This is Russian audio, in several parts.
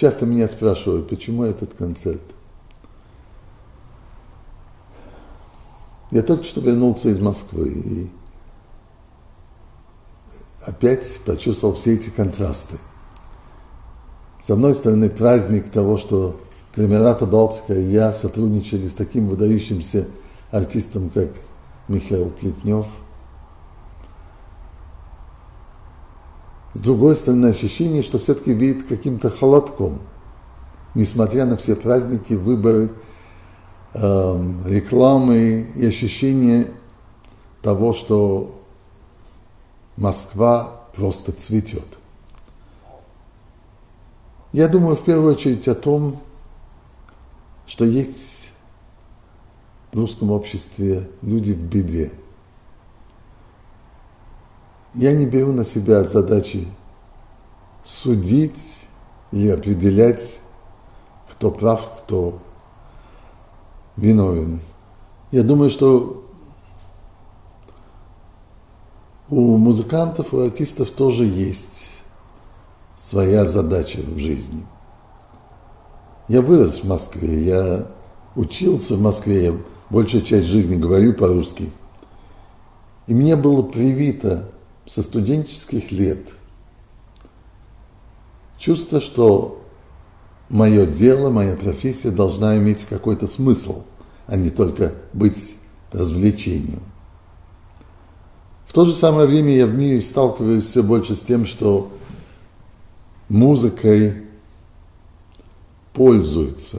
часто меня спрашивают, почему этот концерт. Я только что вернулся из Москвы и опять почувствовал все эти контрасты. С одной стороны, праздник того, что Кремерата Балтика и я сотрудничали с таким выдающимся артистом, как Михаил Плетнев. С другой стороны, ощущение, что все-таки видит каким-то холодком, несмотря на все праздники, выборы, э, рекламы и ощущение того, что Москва просто цветет. Я думаю в первую очередь о том, что есть в русском обществе люди в беде. Я не беру на себя задачи судить или определять, кто прав, кто виновен. Я думаю, что у музыкантов, у артистов тоже есть своя задача в жизни. Я вырос в Москве, я учился в Москве, я большую часть жизни говорю по-русски. И мне было привито со студенческих лет чувство, что мое дело, моя профессия должна иметь какой-то смысл, а не только быть развлечением. В то же самое время я в мире сталкиваюсь все больше с тем, что музыкой пользуются.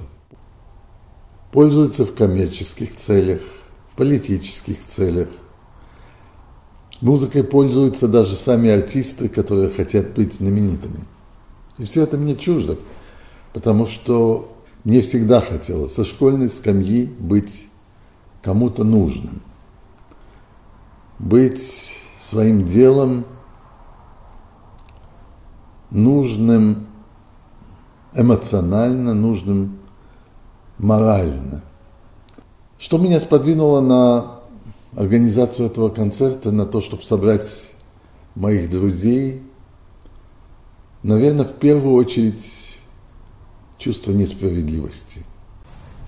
Пользуются в коммерческих целях, в политических целях. Музыкой пользуются даже сами артисты, которые хотят быть знаменитыми. И все это мне чуждо, потому что мне всегда хотелось со школьной скамьи быть кому-то нужным. Быть своим делом нужным эмоционально, нужным морально. Что меня сподвинуло на организацию этого концерта, на то, чтобы собрать моих друзей, наверное, в первую очередь чувство несправедливости.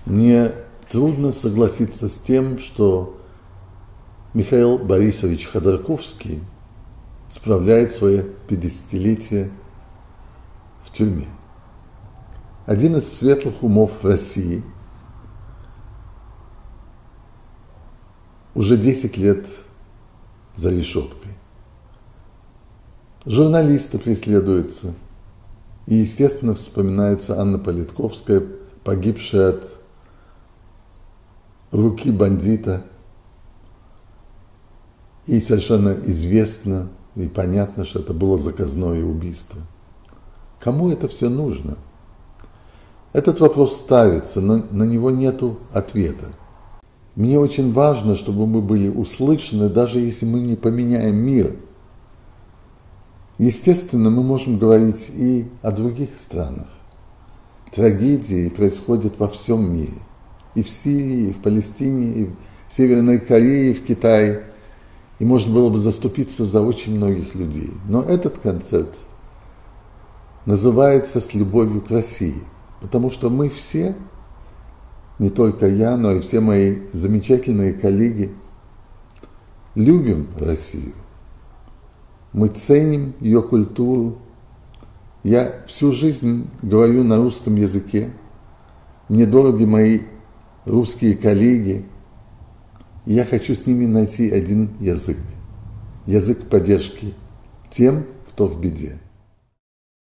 Мне трудно согласиться с тем, что Михаил Борисович Ходорковский справляет свое 50-летие в тюрьме один из светлых умов России, уже 10 лет за решеткой. Журналисты преследуются. И, естественно, вспоминается Анна Политковская, погибшая от руки бандита. И совершенно известно и понятно, что это было заказное убийство. Кому это все нужно? Этот вопрос ставится, но на него нет ответа. Мне очень важно, чтобы мы были услышаны, даже если мы не поменяем мир. Естественно, мы можем говорить и о других странах. Трагедии происходят во всем мире. И в Сирии, и в Палестине, и в Северной Корее, и в Китае. И можно было бы заступиться за очень многих людей. Но этот концерт называется «С любовью к России». Потому что мы все, не только я, но и все мои замечательные коллеги, любим Россию. Мы ценим ее культуру. Я всю жизнь говорю на русском языке. Мне дороги мои русские коллеги. Я хочу с ними найти один язык. Язык поддержки тем, кто в беде.